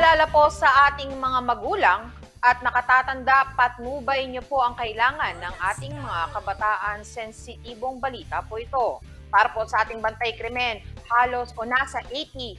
Paalala po sa ating mga magulang at nakatatanda patnubay niyo po ang kailangan ng ating mga kabataan sensitibong balita po ito. Para po sa ating bantay krimen, halos o nasa 80,000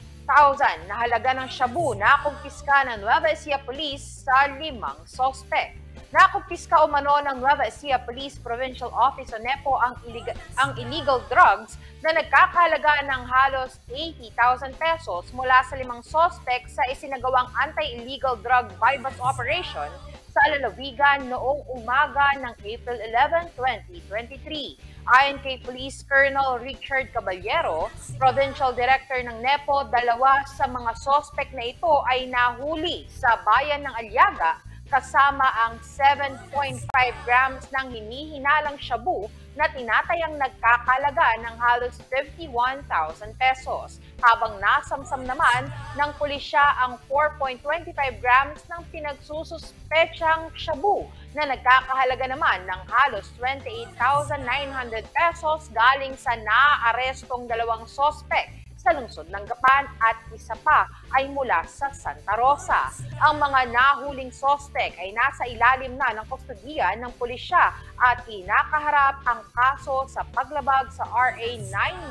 na halaga ng shabu na kumpiska ng Nueva Ecija Police sa limang sospek. Nakumpiska umano ng Nueva Ecija Police Provincial Office o NEPO ang illegal, ang illegal drugs na nagkakahalaga ng halos 80,000 pesos mula sa limang sospek sa isinagawang anti-illegal drug bypass operation sa lalawigan noong umaga ng April 11, 2023. Ayon kay Police Colonel Richard Caballero, Provincial Director ng NEPO, dalawa sa mga sospek na ito ay nahuli sa bayan ng Aliaga kasama ang 7.5 grams ng hinihinalang shabu na tinatayang nagkakalaga ng halos 51,000 pesos, habang nasamsam naman ng pulisya ang 4.25 grams ng pinagsususpetsang shabu na nagkakahalaga naman ng halos 28,900 pesos galing sa naaarestong dalawang sospek sa lungsod ng Gapan at isa pa ay mula sa Santa Rosa. Ang mga nahuling sospek ay nasa ilalim na ng kustodiya ng pulisya at inakaharap ang kaso sa paglabag sa RA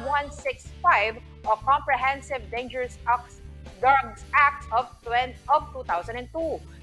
9165 o Comprehensive Dangerous Drugs Act of, 20, of 2002.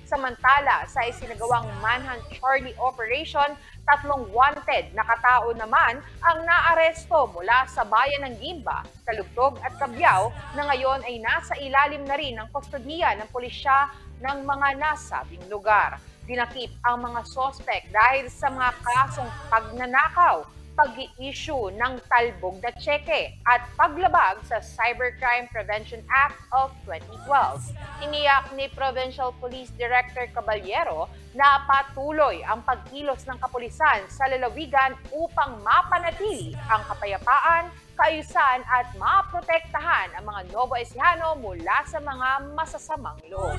Samantala, sa isinagawang Manhunt Charlie Operation, tatlong wanted na katao naman ang naaresto mula sa bayan ng Gimba, Talugtog at Cabiao na ngayon ay nasa ilalim na rin ng kustodiya ng pulisya ng mga nasabing lugar. Dinakip ang mga sospek dahil sa mga kasong pagnanakaw, pag-i-issue ng talbog na tseke at paglabag sa Cybercrime Prevention Act of 2012. Iniyak ni Provincial Police Director Caballero na patuloy ang pagkilos ng kapulisan sa lalawigan upang mapanatili ang kapayapaan, kaayusan at maprotektahan ang mga Novo Ecijano mula sa mga masasamang loob.